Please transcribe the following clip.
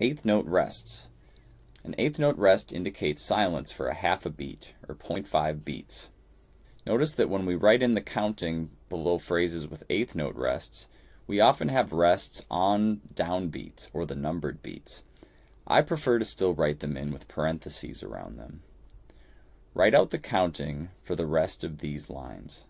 Eighth note rests. An eighth note rest indicates silence for a half a beat, or 0.5 beats. Notice that when we write in the counting below phrases with eighth note rests, we often have rests on downbeats, or the numbered beats. I prefer to still write them in with parentheses around them. Write out the counting for the rest of these lines.